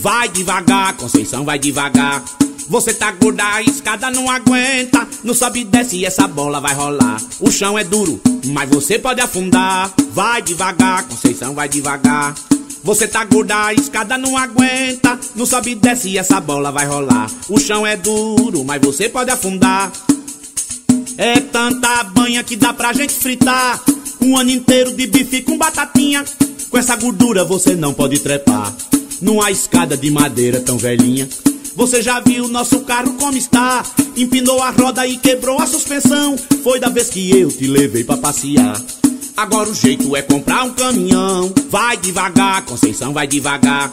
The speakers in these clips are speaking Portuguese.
Vai devagar, Conceição, vai devagar. Você tá gorda, a escada não aguenta. Não sobe e desce, essa bola vai rolar. O chão é duro, mas você pode afundar. Vai devagar, Conceição, vai devagar. Você tá gorda, a escada não aguenta. Não sobe e desce, essa bola vai rolar. O chão é duro, mas você pode afundar. É tanta banha que dá pra gente fritar. Um ano inteiro de bife com batatinha. Com essa gordura você não pode trepar. Numa escada de madeira tão velhinha. Você já viu nosso carro como está? Empinou a roda e quebrou a suspensão. Foi da vez que eu te levei pra passear. Agora o jeito é comprar um caminhão. Vai devagar, Conceição, vai devagar.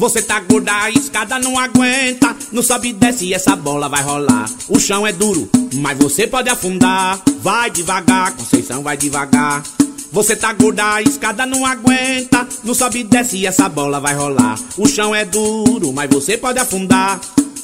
Você tá gorda, a escada não aguenta. Não sobe e essa bola vai rolar. O chão é duro, mas você pode afundar. Vai devagar, Conceição, vai devagar. Você tá gorda, a escada não aguenta. Não sobe e essa bola vai rolar. O chão é duro, mas você pode afundar.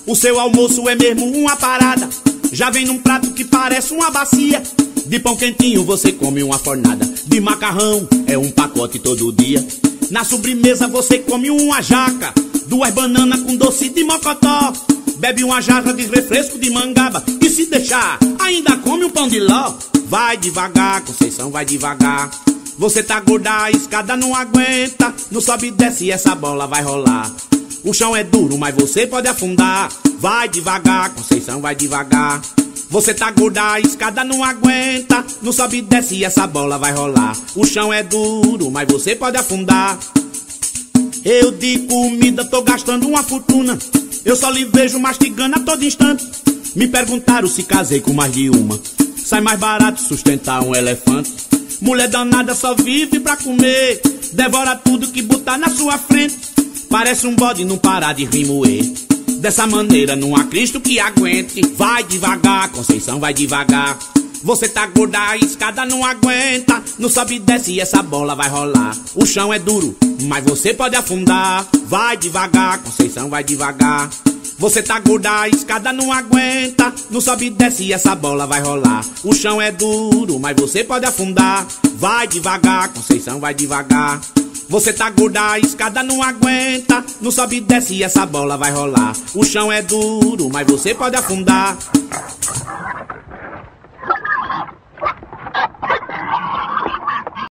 O seu almoço é mesmo uma parada. Já vem num prato que parece uma bacia. De pão quentinho você come uma fornada. De macarrão é um pacote todo dia. Na sobremesa você come uma jaca. Duas bananas com doce de mocotó. Bebe uma jarra de refresco de mangaba. E se deixar, ainda come um pão de ló. Vai devagar, Conceição, vai devagar. Você tá gorda, a escada não aguenta. Não sobe e desce, essa bola vai rolar. O chão é duro, mas você pode afundar. Vai devagar, Conceição, vai devagar. Você tá gorda, a escada não aguenta. Não sobe e desce, essa bola vai rolar. O chão é duro, mas você pode afundar. Eu de comida tô gastando uma fortuna. Eu só lhe vejo mastigando a todo instante. Me perguntaram se casei com mais de uma. Sai mais barato sustentar um elefante. Mulher danada só vive pra comer. Devora tudo que botar na sua frente. Parece um bode não parar de remoer. Dessa maneira não há Cristo que aguente. Vai devagar, Conceição, vai devagar. Você tá gorda, a escada não aguenta. Não sobe e desce, essa bola vai rolar. O chão é duro, mas você pode afundar. Vai devagar, Conceição, vai devagar. Você tá gorda, a escada não aguenta. Não sobe e desce, essa bola vai rolar. O chão é duro, mas você pode afundar. Vai devagar, Conceição, vai devagar. Você tá gorda, a escada não aguenta. Não sobe e desce, essa bola vai rolar. O chão é duro, mas você pode afundar.